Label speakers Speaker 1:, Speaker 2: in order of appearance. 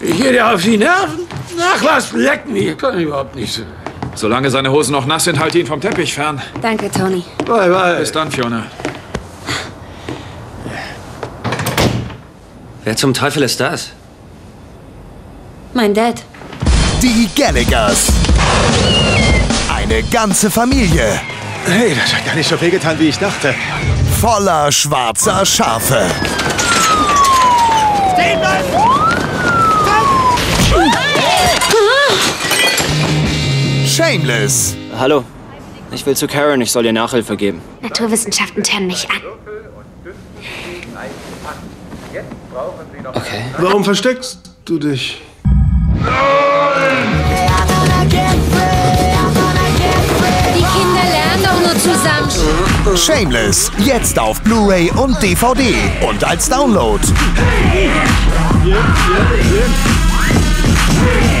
Speaker 1: Ich gehe dir auf die Nerven. Nachlass lecken, ich kann überhaupt nicht so.
Speaker 2: Solange seine Hosen noch nass sind, halte ihn vom Teppich fern.
Speaker 3: Danke, Tony.
Speaker 1: Bye, bye.
Speaker 2: Bis dann, Fiona.
Speaker 4: Wer zum Teufel ist das?
Speaker 3: Mein Dad.
Speaker 5: Die Gallaghers. Eine ganze Familie.
Speaker 6: Hey, das hat gar nicht so wehgetan, wie ich dachte.
Speaker 5: Voller schwarzer Schafe. Shameless.
Speaker 4: Hallo. Ich will zu Karen, ich soll ihr Nachhilfe geben.
Speaker 3: Naturwissenschaften tören mich an.
Speaker 4: Okay.
Speaker 6: Warum versteckst du dich?
Speaker 3: Die Kinder lernen doch nur zusammen.
Speaker 5: Shameless. Jetzt auf Blu-ray und DVD. Und als Download.
Speaker 1: Hier, hier, hier.